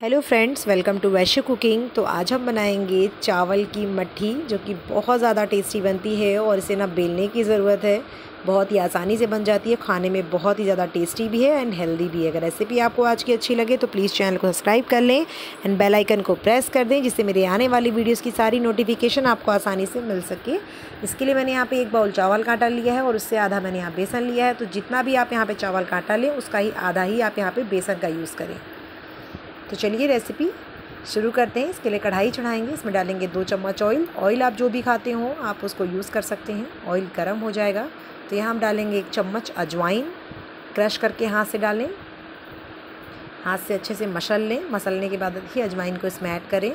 Hello friends, welcome to Vaishya cooking. तो आज हम बनाएँगे चावल की मट्ठी, जो कि बहुत ज़्यादा टेस्टी बनती है और इसे ना बेलने की ज़रूरत है। बहुत ही आसानी से बन जाती है, खाने में बहुत ही ज़्यादा टेस्टी भी है एंड हेल्दी भी है। अगर रेसिपी आपको आज की अच्छी लगे तो प्लीज़ चैनल को सब्सक्राइब कर लें एंड बेल आइकन को प्रेस कर दें, जिससे मेरे आने वाली वीडियोज़ की सारी नोटिफिकेशन आपको आसानी से मिल सके। इसके लिए मैंने यहाँ पर एक बाउल चावल काटा लिया है और उससे आधा मैंने यहाँ बेसन लिया है। तो जितना भी आप यहाँ पर चावल काटा लें, उसका ही आधा ही आप यहाँ पर बेसन का यूज़ करें। तो चलिए रेसिपी शुरू करते हैं। इसके लिए कढ़ाई चढ़ाएँगे। इसमें डालेंगे दो चम्मच ऑयल ऑयल आप जो भी खाते हो, आप उसको यूज़ कर सकते हैं। ऑयल गर्म हो जाएगा। तो यहाँ हम डालेंगे एक चम्मच अजवाइन। क्रश करके हाथ से डालें। हाथ से अच्छे से मसल लें। मसलने के बाद ही अजवाइन को इसमें ऐड करें।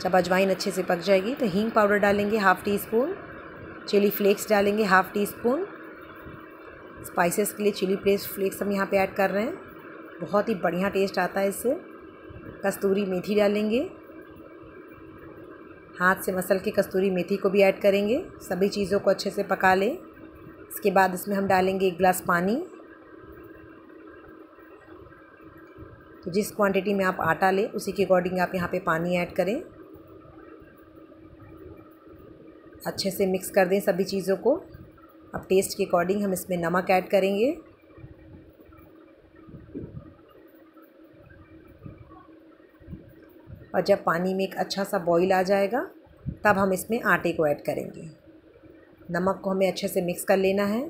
जब अजवाइन अच्छे से पक जाएगी तो हींग पाउडर डालेंगे half teaspoon chilli flakes डालेंगे हाफ़ टी स्पून स्पाइसेस के लिए चिली फ्लेक्स हम यहाँ पे ऐड कर रहे हैं। बहुत ही बढ़िया टेस्ट आता है इससे। कस्तूरी मेथी डालेंगे। हाथ से मसल के कस्तूरी मेथी को भी ऐड करेंगे। सभी चीज़ों को अच्छे से पका लें। इसके बाद इसमें हम डालेंगे एक गिलास पानी। तो जिस क्वांटिटी में आप आटा लें, उसी के अकॉर्डिंग आप यहाँ पे पानी ऐड करें। अच्छे से मिक्स कर दें सभी चीज़ों को। अब टेस्ट के अकॉर्डिंग हम इसमें नमक ऐड करेंगे। और जब पानी में एक अच्छा सा बॉईल आ जाएगा, तब हम इसमें आटे को ऐड करेंगे। नमक को हमें अच्छे से मिक्स कर लेना है।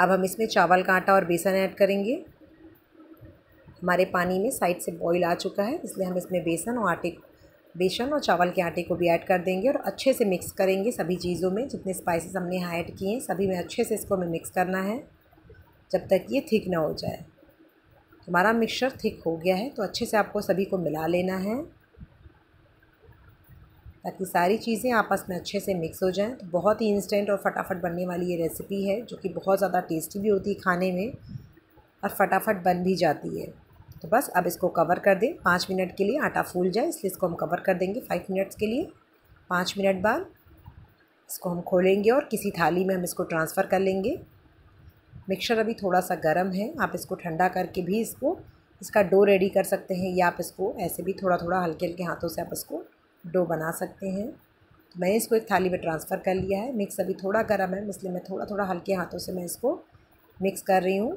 अब हम इसमें चावल का आटा और बेसन ऐड करेंगे। हमारे पानी में साइड से बॉईल आ चुका है, इसलिए हम इसमें बेसन और आटे, बेसन और चावल के आटे को भी ऐड कर देंगे और अच्छे से मिक्स करेंगे सभी चीज़ों में। जितने स्पाइसेस हमने ऐड किए हैं, सभी में अच्छे से इसको हमें मिक्स करना है। जब तक ये थिक ना हो जाए। हमारा मिक्सचर थिक हो गया है तो अच्छे से आपको सभी को मिला लेना है। ताकि सारी चीज़ें आपस में अच्छे से मिक्स हो जाएँ। तो बहुत ही इंस्टेंट और फटाफट बनने वाली ये रेसिपी है, जो कि बहुत ज़्यादा टेस्टी भी होती है खाने में और फटाफट बन भी जाती है। तो बस अब इसको कवर कर दें। पाँच मिनट के लिए आटा फूल जाए, इसलिए इसको हम कवर कर देंगे फाइव मिनट्स के लिए। पाँच मिनट बाद इसको हम खोलेंगे और किसी थाली में हम इसको ट्रांसफ़र कर लेंगे। मिक्सर अभी थोड़ा सा गर्म है, आप इसको ठंडा करके भी इसको, इसका डो रेडी कर सकते हैं या आप इसको ऐसे भी थोड़ा थोड़ा हल्के हल्के हाथों से आप इसको डो बना सकते हैं। तो मैंने इसको एक थाली में ट्रांसफ़र कर लिया है, मिक्स अभी थोड़ा गर्म है, इसलिए मैं थोड़ा थोड़ा हल्के हाथों से मैं इसको मिक्स कर रही हूँ।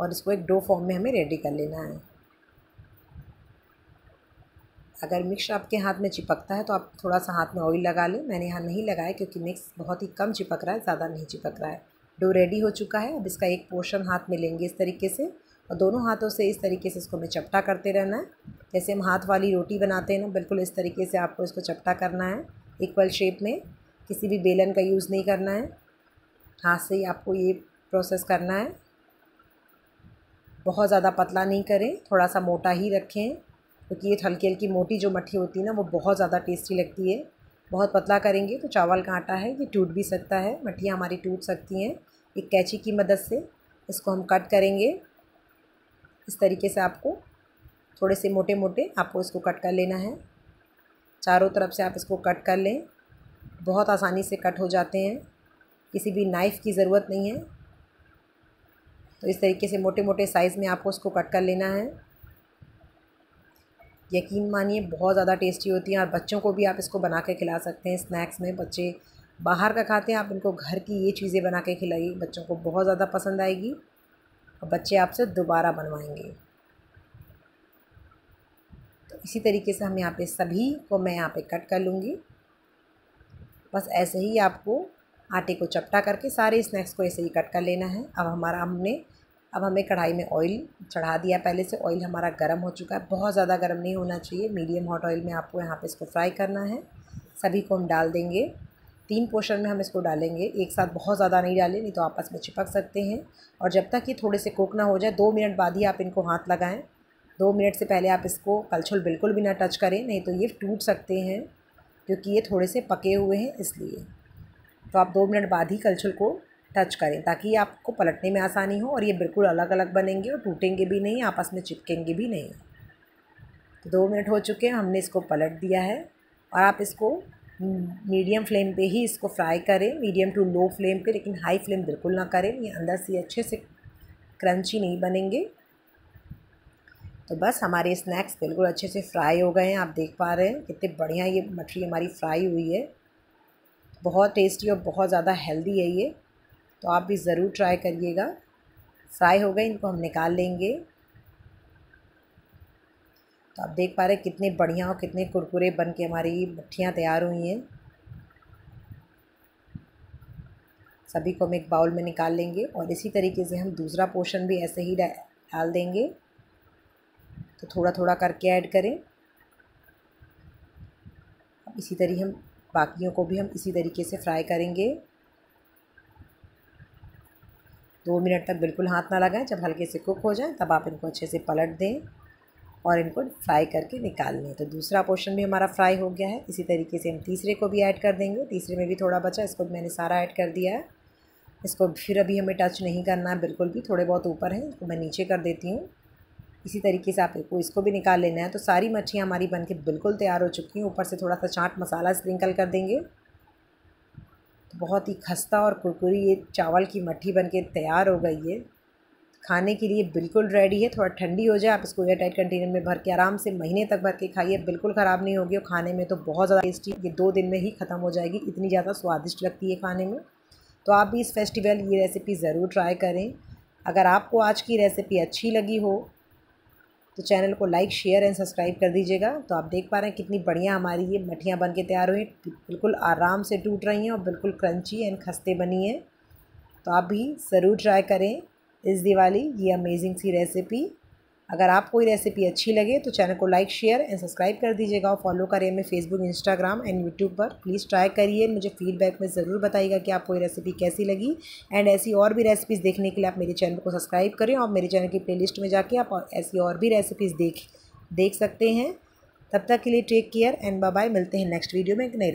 और इसको एक डो फॉर्म में हमें रेडी कर लेना है। अगर मिक्स आपके हाथ में चिपकता है तो आप थोड़ा सा हाथ में ऑयल लगा लें। मैंने यहाँ नहीं लगाया क्योंकि मिक्स बहुत ही कम चिपक रहा है, ज़्यादा नहीं चिपक रहा है। डो रेडी हो चुका है, अब इसका एक पोर्शन हाथ में लेंगे इस तरीके से और दोनों हाथों से इस तरीके से इसको हमें चपटा करते रहना है। जैसे हम हाथ वाली रोटी बनाते हैं ना, बिल्कुल इस तरीके से आपको इसको चपटा करना है। इक्वल शेप में किसी भी बेलन का यूज़ नहीं करना है। हाथ से ही आपको ये प्रोसेस करना है। बहुत ज़्यादा पतला नहीं करें थोड़ा सा मोटा ही रखें। क्योंकि ये हल्की हल्की मोटी जो मट्ठी होती है ना, वो बहुत ज़्यादा टेस्टी लगती है। बहुत पतला करेंगे तो चावल का आटा है, ये टूट भी सकता है, मट्ठियाँ हमारी टूट सकती हैं एक कैची की मदद से। इसको हम कट करेंगे। इस तरीके से आपको थोड़े से मोटे मोटे आपको इसको कट कर लेना है। चारों तरफ़ से आप इसको कट कर लें। बहुत आसानी से कट हो जाते हैं। किसी भी नाइफ़ की ज़रूरत नहीं है। तो इस तरीके से मोटे मोटे साइज़ में आपको उसको कट कर लेना है। यकीन मानिए, बहुत ज़्यादा टेस्टी होती हैं और बच्चों को भी आप इसको बना के खिला सकते हैं, स्नैक्स में बच्चे बाहर का खाते हैं, आप इनको घर की ये चीज़ें बना के खिलाइए, बच्चों को बहुत ज़्यादा पसंद आएगी और बच्चे आपसे दोबारा बनवाएँगे। तो इसी तरीके से हम यहाँ पे सभी को मैं यहाँ पे कट कर लूँगी। बस ऐसे ही आपको आटे को चपटा करके सारे स्नैक्स को ऐसे ही कट कर लेना है। अब हमारा हमने अब हमें कढ़ाई में ऑयल चढ़ा दिया। पहले से ऑयल हमारा गर्म हो चुका है। बहुत ज़्यादा गर्म नहीं होना चाहिए। मीडियम हॉट ऑयल में आपको यहाँ पे इसको फ्राई करना है। सभी को हम डाल देंगे। तीन पोर्शन में हम इसको डालेंगे। एक साथ बहुत ज़्यादा नहीं डालें, नहीं तो आपस में चिपक सकते हैं। और जब तक ये थोड़े से कुक ना हो जाए, दो मिनट बाद ही आप इनको हाथ लगाएँ। दो मिनट से पहले आप इसको कलछुल बिल्कुल भी ना टच करें, नहीं तो ये टूट सकते हैं, क्योंकि ये थोड़े से पके हुए हैं इसलिए। तो आप दो मिनट बाद ही कलछुल को टच करें ताकि आपको पलटने में आसानी हो और ये बिल्कुल अलग अलग बनेंगे और टूटेंगे भी नहीं, आपस में चिपकेंगे भी नहीं। तो दो मिनट हो चुके हैं, हमने इसको पलट दिया है और आप इसको मीडियम फ्लेम पे ही इसको फ्राई करें, मीडियम टू लो फ्लेम पे, लेकिन हाई फ्लेम बिल्कुल ना करें, ये अंदर से अच्छे से क्रंची नहीं बनेंगे। तो बस हमारे स्नैक्स बिल्कुल अच्छे से फ्राई हो गए हैं, आप देख पा रहे हैं, कितने बढ़िया ये मछली हमारी फ्राई हुई है। बहुत टेस्टी और बहुत ज़्यादा हेल्दी है ये। तो आप भी ज़रूर ट्राई करिएगा। फ्राई हो गए, इनको हम निकाल लेंगे। तो आप देख पा रहे कितने बढ़िया और कितने कुरकुरे बन के हमारी मट्ठियाँ तैयार हुई हैं। सभी को हम एक बाउल में निकाल लेंगे और इसी तरीके से हम दूसरा पोर्शन भी ऐसे ही डाल देंगे। तो थोड़ा थोड़ा करके ऐड करें। इसी तरह हम, बाकियों को भी हम इसी तरीके से फ्राई करेंगे। दो मिनट तक बिल्कुल हाथ ना लगाएँ। जब हल्के से कुक हो जाए, तब आप इनको अच्छे से पलट दें और इनको फ्राई करके निकाल लें। तो दूसरा पोर्शन भी हमारा फ्राई हो गया है। इसी तरीके से हम तीसरे को भी ऐड कर देंगे। तीसरे में भी थोड़ा बचा, इसको मैंने सारा ऐड कर दिया है। इसको फिर अभी हमें टच नहीं करना है, बिल्कुल भी थोड़े बहुत ऊपर हैं, इसको मैं नीचे कर देती हूँ। इसी तरीके से आपको इसको भी निकाल लेना है। तो सारी मच्छियाँ हमारी बन के बिल्कुल तैयार हो चुकी हैं। ऊपर से थोड़ा सा चाट मसाला स्प्रिंकल कर देंगे। बहुत ही खस्ता और कुरकुरी ये चावल की मट्ठी बन के तैयार हो गई है। खाने के लिए बिल्कुल रेडी है, थोड़ा ठंडी हो जाए, आप इसको एयर टाइट कंटेनर में भर के आराम से महीने तक भर के खाइए, बिल्कुल ख़राब नहीं होगी और खाने में तो बहुत ज़्यादा टेस्टी ये दो दिन में ही ख़त्म हो जाएगी, इतनी ज़्यादा स्वादिष्ट लगती है खाने में। तो आप भी इस फेस्टिवल ये रेसिपी ज़रूर ट्राई करें। अगर आपको आज की रेसिपी अच्छी लगी हो तो चैनल को लाइक, शेयर एंड सब्सक्राइब कर दीजिएगा। तो आप देख पा रहे हैं कितनी बढ़िया हमारी ये मठियाँ बन के तैयार हुई। बिल्कुल आराम से टूट रही हैं और बिल्कुल क्रंची एंड खस्ते बनी हैं। तो आप भी ज़रूर ट्राई करें इस दिवाली, ये अमेजिंग सी रेसिपी अगर आपको ये रेसिपी अच्छी लगे तो चैनल को लाइक शेयर एंड सब्सक्राइब कर दीजिएगा और फॉलो करें हमें फेसबुक इंस्टाग्राम एंड यूट्यूब पर। प्लीज़ ट्राई करिए, मुझे फीडबैक में ज़रूर बताइएगा कि आपको ये रेसिपी कैसी लगी। एंड ऐसी और भी रेसिपीज़ देखने के लिए आप मेरे चैनल को सब्सक्राइब करें और मेरे चैनल की प्लेलिस्ट में जाके आप ऐसी और भी रेसिपीज़ देख देख सकते हैं। तब तक के लिए टेक केयर एंड बाय मिलते हैं नेक्स्ट वीडियो में एक नई